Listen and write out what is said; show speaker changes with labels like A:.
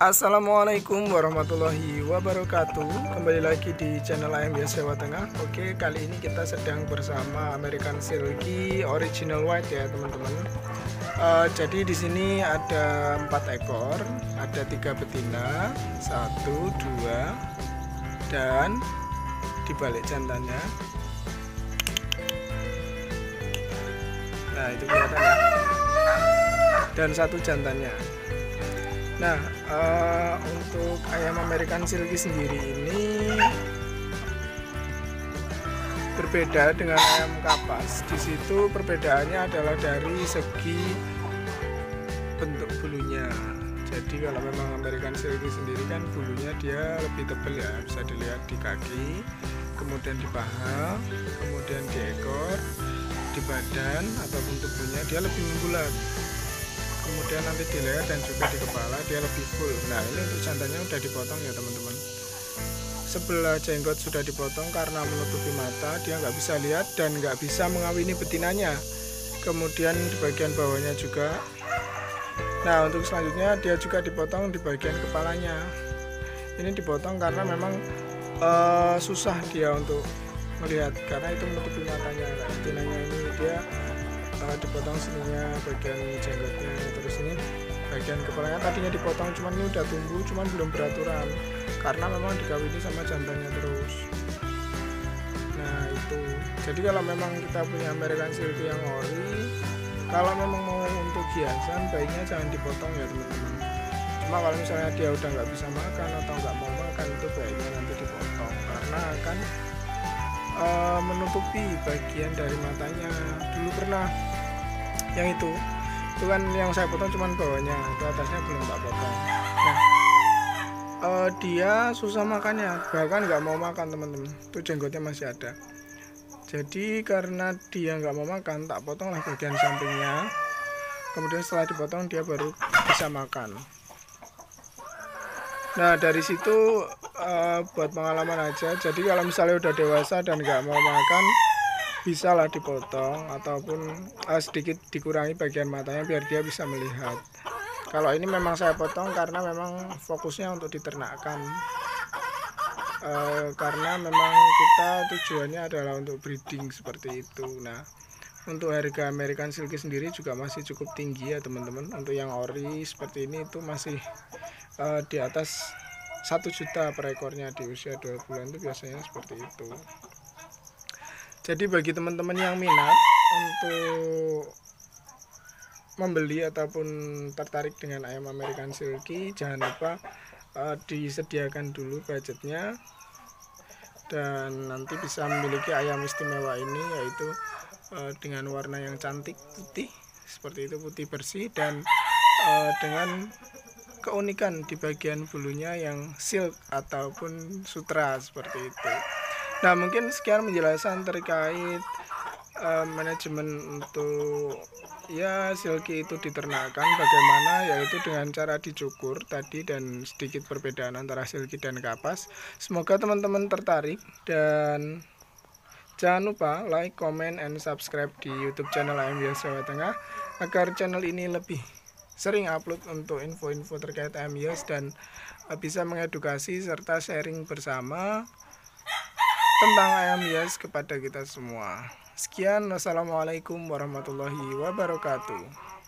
A: Assalamualaikum warahmatullahi wabarakatuh. Kembali lagi di channel AMBS Jawa Tengah. Oke kali ini kita sedang bersama American Silky Original White ya teman-teman. Uh, Jadi di sini ada empat ekor Ada tiga betina Satu, dua Dan di balik jantannya. Nah itu kelihatan Dan satu jantannya Nah, uh, untuk ayam American Silky sendiri ini berbeda dengan ayam kapas. Di situ perbedaannya adalah dari segi bentuk bulunya. Jadi kalau memang American Silky sendiri kan bulunya dia lebih tebal ya, bisa dilihat di kaki, kemudian di paha, kemudian di ekor, di badan ataupun tubuhnya dia lebih membulat kemudian nanti di leher dan juga di kepala dia lebih full. Nah ini untuk jantannya udah dipotong ya teman-teman. Sebelah jenggot sudah dipotong karena menutupi mata dia nggak bisa lihat dan nggak bisa mengawini betinanya. Kemudian di bagian bawahnya juga. Nah untuk selanjutnya dia juga dipotong di bagian kepalanya. Ini dipotong karena memang uh, susah dia untuk melihat karena itu menutupi matanya betinanya ini dia uh, dipotong sininya bagian jenggotnya terus ini bagian kepalanya. Tadinya dipotong cuman ini udah tumbuh cuman belum beraturan. Karena memang dikawini sama jantannya terus. Nah itu. Jadi kalau memang kita punya American Silky yang ori kalau memang mau untuk hiasan baiknya jangan dipotong ya teman-teman. Cuma kalau misalnya dia udah nggak bisa makan atau nggak mau makan itu baiknya nanti dipotong. Karena akan menutupi bagian dari matanya. Dulu pernah yang itu. Itu kan yang saya potong cuman bawahnya. Itu atasnya belum tak potong. Nah uh, dia susah makannya. Bahkan nggak mau makan teman-teman. Itu jenggotnya masih ada. Jadi karena dia nggak mau makan tak potong lah bagian sampingnya. Kemudian setelah dipotong dia baru bisa makan nah dari situ uh, buat pengalaman aja. Jadi kalau misalnya udah dewasa dan nggak mau makan bisa lah dipotong ataupun uh, sedikit dikurangi bagian matanya biar dia bisa melihat. Kalau ini memang saya potong karena memang fokusnya untuk diternakkan. Uh, karena memang kita tujuannya adalah untuk breeding seperti itu. Nah untuk harga American Silky sendiri juga masih cukup tinggi ya teman-teman. Untuk yang ori seperti ini itu masih uh, di atas satu juta per ekornya di usia dua bulan itu biasanya seperti itu. Jadi bagi teman-teman yang minat untuk membeli ataupun tertarik dengan ayam American Silky jangan lupa uh, disediakan dulu budgetnya dan nanti bisa memiliki ayam istimewa ini yaitu uh, dengan warna yang cantik putih seperti itu putih bersih dan uh, dengan keunikan di bagian bulunya yang silk ataupun sutra seperti itu Nah mungkin sekian penjelasan terkait uh, manajemen untuk ya silky itu diternakkan bagaimana yaitu dengan cara dicukur tadi dan sedikit perbedaan antara silky dan kapas. Semoga teman-teman tertarik dan jangan lupa like, comment, and subscribe di YouTube channel AMYS Jawa Tengah agar channel ini lebih sering upload untuk info-info terkait AMYS dan bisa mengedukasi serta sharing bersama tentang ayam hias kepada kita semua. Sekian, wassalamualaikum warahmatullahi wabarakatuh.